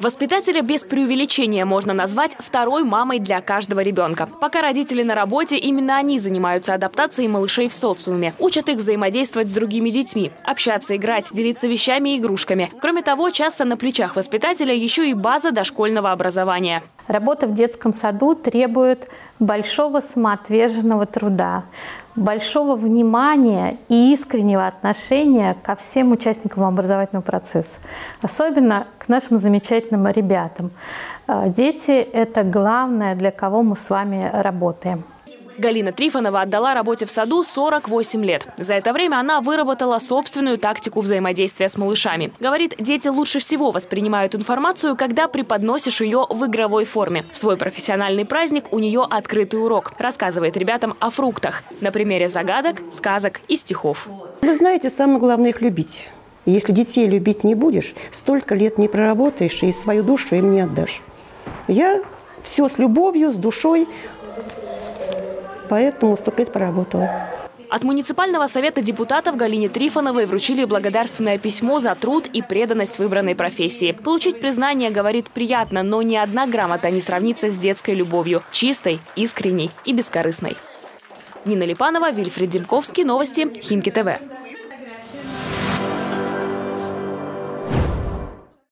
Воспитателя без преувеличения можно назвать второй мамой для каждого ребенка. Пока родители на работе, именно они занимаются адаптацией малышей в социуме. Учат их взаимодействовать с другими детьми, общаться, играть, делиться вещами и игрушками. Кроме того, часто на плечах воспитателя еще и база дошкольного образования. Работа в детском саду требует большого самоотверженного труда, большого внимания и искреннего отношения ко всем участникам образовательного процесса, особенно к нашим замечательным ребятам. Э, дети – это главное, для кого мы с вами работаем. Галина Трифонова отдала работе в саду 48 лет. За это время она выработала собственную тактику взаимодействия с малышами. Говорит, дети лучше всего воспринимают информацию, когда преподносишь ее в игровой форме. В свой профессиональный праздник у нее открытый урок. Рассказывает ребятам о фруктах. На примере загадок, сказок и стихов. Вы знаете, самое главное их любить. Если детей любить не будешь, столько лет не проработаешь и свою душу им не отдашь. Я все с любовью, с душой поэтому сто лет проработала. От муниципального совета депутатов Галине Трифоновой вручили благодарственное письмо за труд и преданность выбранной профессии. Получить признание, говорит, приятно, но ни одна грамота не сравнится с детской любовью. Чистой, искренней и бескорыстной. Нина Липанова, Вильфред Демковский. Новости. Химки ТВ.